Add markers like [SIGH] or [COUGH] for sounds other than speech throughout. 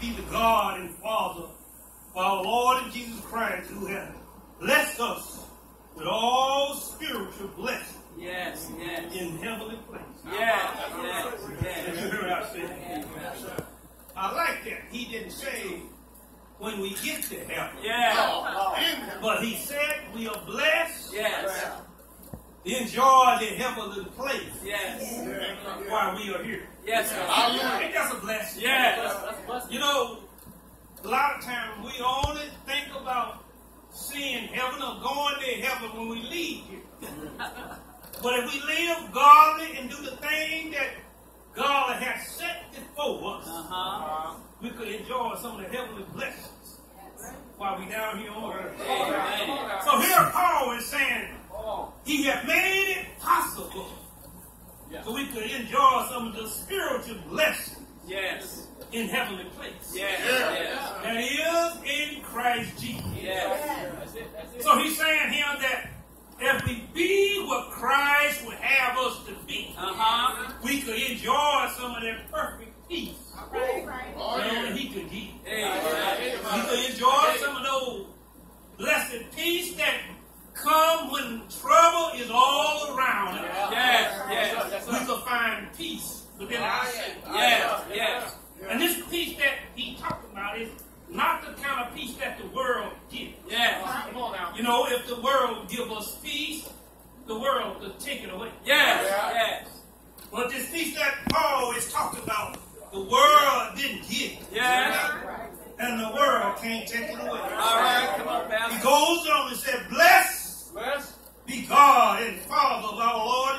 be the God and Father of our Lord and Jesus Christ, who has blessed us with all spiritual blessings Yes, yes. in heavenly places. Yes, yes, Did yes. you hear what I said? I like that. He didn't say when we get to heaven, Yeah. Oh, oh. but he said we are blessed Yes. to enjoy the heavenly place Yes. while we are here. Yes. sir. Ain't that a blessing? Yes. You know, a lot of times we only think about seeing heaven or going to heaven when we leave here. [LAUGHS] but if we live godly and do the thing that God has set before us, Uh-huh. we could enjoy some of the heavenly blessings while we down here on earth. Amen. So here Paul is saying he has made it possible so we could enjoy some of the spiritual blessings Yes. in heavenly place. Yes. Yes. That is in Christ Jesus. Yes. So he's saying here that if we be what Christ would have us to be, Uh-huh. we could enjoy some of that perfect peace that only he could give. Amen. We could enjoy some of those blessed peace that come when trouble is all around us. Yes. Yes. We could find peace within ourselves. Yes. Yes. And this peace that he talked about is not the kind of peace that the world gives. Yes. You know, if the world give us peace, the world will take it away. Yes. Yes. But this peace that Paul is talking about, the world didn't give it. Yes. And the world can't take it away. All right. Come on, He goes on and said, Blessed be God and Father of our Lord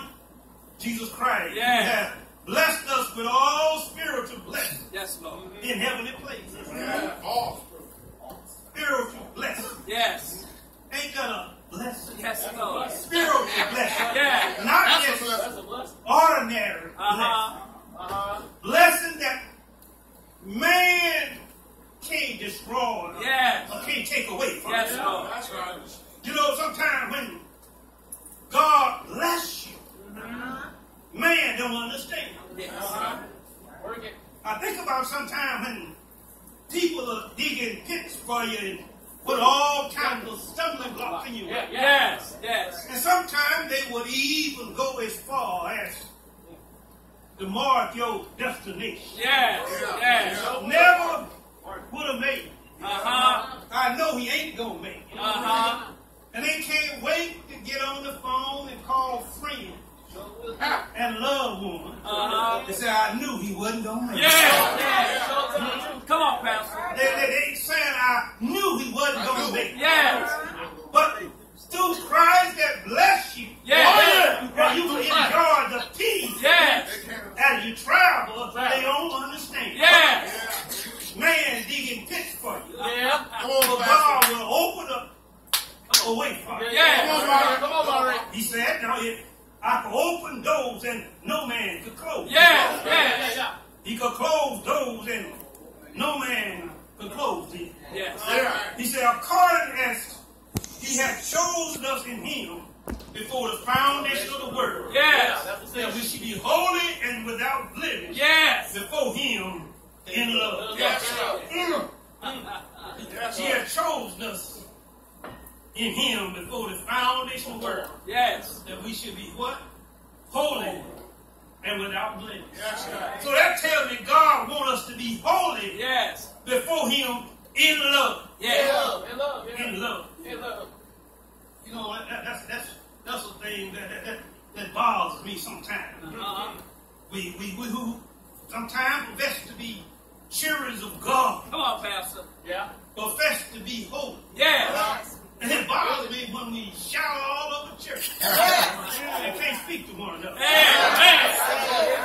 Jesus Christ. Yeah. Who has blessed us with all spiritual blessings Yes, Lord. in heavenly places. All spiritual blessings. Yes. Ain't that a blessing? Yes, Lord. Spiritual blessing. Yeah. Not just ordinary Uh-huh. blessing. Blessing that man can't destroy Yes. or can't take away from Yes, you. Lord. You know, sometimes when God bless you, man don't understand. Yes. I think about sometimes when people are digging pits for you and put all kinds of stumbling blocks in your way. Yes. Yes. And sometimes they would even go as far as to mark your destination. Yes. Yes. Never would have made it. Uh-huh. I know he ain't gonna make it. Uh-huh. And they can't wait to get on the phone and call friends and loved ones. Uh-huh. They say, I knew he wasn't gonna make it. Yes. Yes. Come on, Pastor. They, they, they saying, I knew he wasn't gonna make it. Yes. But through Christ that bless you, Yes. and you can enjoy the peace Yes. as you travel, they don't understand. Yes. Man digging pits for you. Yeah. But God will open up a way for you. Yes. He said, now if I could open doors and no man could close. Yes. Yes. He could close doors and no man could close them. Yes. He said, according as he had chosen us in him before the foundation of the world, Yes. that we should be holy and without blemish Yes. before him in love. Yes. Mm. He had chosen us in him before the foundation of the world. Yes. that we should be what? Holy and without blemish. So that tells me God wants us to be holy Yes. before Him in love. Yes. In love. in love, in love. You know, that, that, that's that's that's a thing that that, that, that bothers me sometimes. Uh-huh. We, we we who sometimes profess to be children of God, Come on, Pastor. Yeah. Profess to be holy. Yes. And it bothers me when we shout all over church and can't speak to one another. Amen.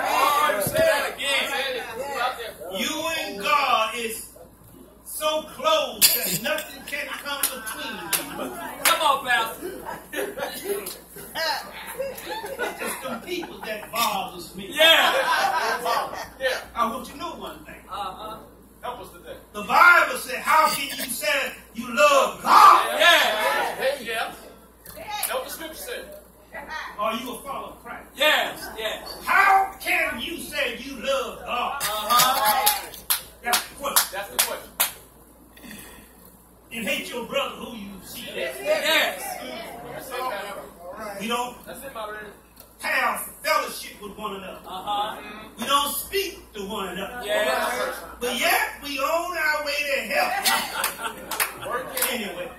Oh, you say that again. You and God is so close that nothing can come between you. Come on, Pastor. It's just them people that bothers me. Yeah. I want you to know one thing. Uh-huh. The Bible said, how can you say you love God? Yes. Or you a follower of Christ? Yes. Yes. How can you say you love God? Uh-huh. That's the question. Your brother who you see. Yes. We don't That's it, my brother. have fellowship with one another. Uh-huh. We don't speak to one another. Yes. But yet we on our way to heaven. anyway.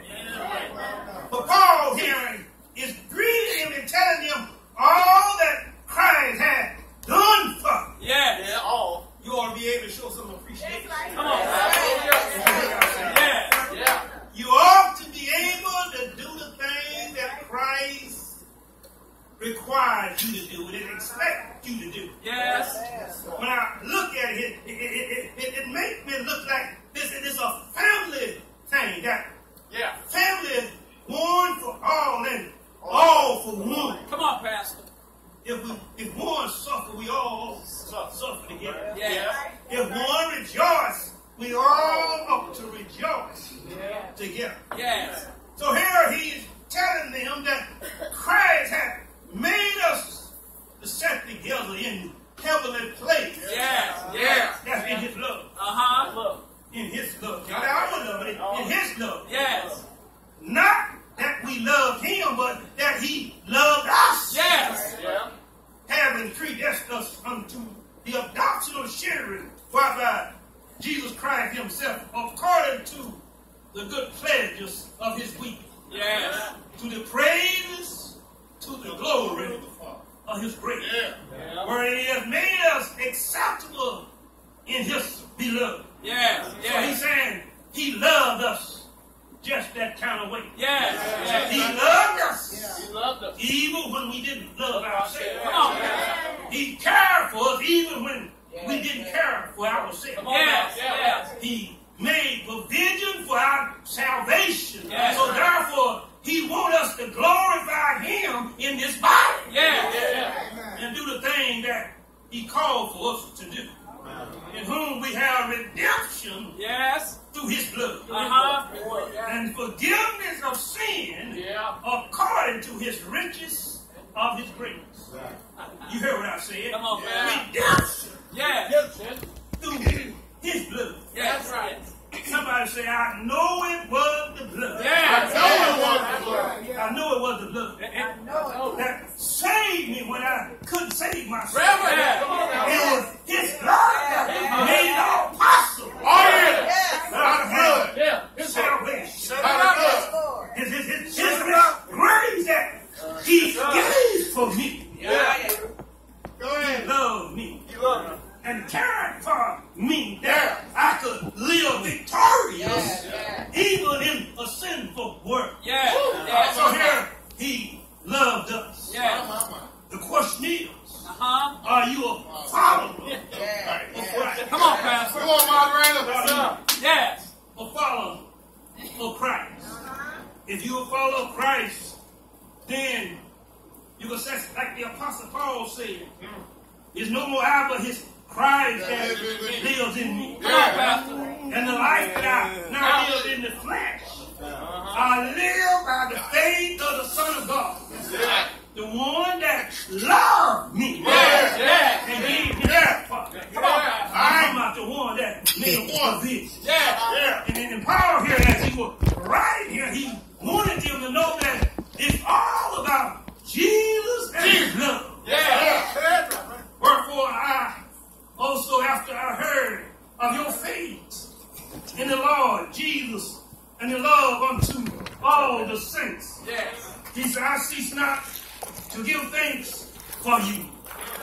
But Paul here is greeting him and telling him all that Christ had done for him. Yes. Yeah, all. You ought to be able to show some appreciation. Come on. Yes. Yeah. You ought to be able to do the things that Christ requires you to do and expects you to do. Yes. When I look at it, it, it, it, it, it makes me look like this, this is a family thing. That Yeah. family is one for all and all for one. Come on, Pastor. If we if one suffer, we all suffer together. Yes. If one rejoice, we all ought to rejoice together. Yes. So here he's telling them that Christ had made us to set together in heavenly place. Yes. Yes. That's in his love. Uh-huh. In his love. Not our love, but in, in his love. Yes. Not that we loved him, but that he loved us. Yes. Yeah. Having predestined us unto the adoption of children, whereby Jesus Christ himself, according to the good pleasures of his will, Yes. to the praise, to the glory of his grace. Yeah. Where he has made us acceptable in his beloved. Yes. So he's Yes. saying he loved us just that kind of way. Yes. He Yes. loved us He loved us. even when we love ourselves. Come on, Pastor. He cared for us even when we didn't care for ourselves. Pastor. Yes. He made provision for our salvation. Yes. So therefore, he wants us to glorify him in this body Yes. Yeah. and do the thing that he called for us to do. In whom we have redemption Yes. through his blood. Uh-huh. And forgiveness of sin Yeah. according to his riches of his grace. You heard what I said? Come on, man. Redemption Yes. through his blood. Yes. Right. Somebody say, I know it was the blood. Yes. No it was the blood. Yeah. I know it was the blood that saved me when I couldn't save myself. Reverend. Yeah. Come on. It was his blood that made it all possible. Oh, yeah. That I have Yeah. His blood. salvation. By the blood. His, his, his, his grace that he gave for me. Yeah. Go ahead. Loved me. He loved us. and cared for me that I could live victorious even in a sinful world. Yes. So Yes. here he loved us. Yes. The question Uh-huh. are you a follower of Christ? Come on, Pastor. Come on, my brother. Yes. A follower of Christ. Uh-huh. If you a follower of Christ, then you can say like the Apostle Paul said, mm. it's no more I but his Christ that lives in me. Come on, Pastor. And the life that I now live in the flesh, uh-huh. I live by the faith of the Son of God, Yeah. The one that loved me Yes. Yes. and gave me that for me. Come on. I'm not the one that made a provision. Yes. Yeah. And then in Paul here, as he was writing here, he wanted them to know that it's all about Jesus and his love. Yes. Wherefore I also after I heard of your faith in the Lord Jesus and the love unto all the saints. Yes. He said, I cease not to give thanks for you,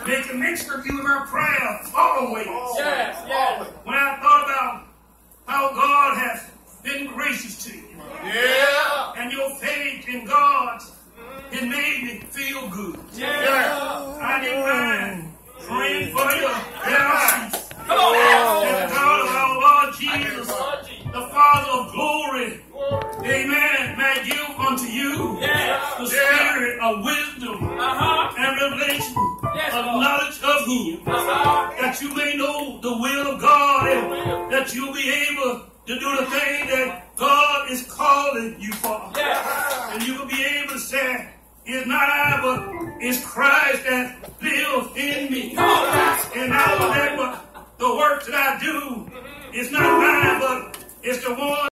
Make making mention of you in my prayer always. Yes. Yes. When I thought about how God has been gracious to you Yeah. and your faith in God, it made me feel good. Yes. I that you'll be able to do the thing that God is calling you for. Yes. And you will be able to say, it's not I, but it's Christ that lives in me. Come on, Pastor. And now that what the work that I do is not mine, but it's the one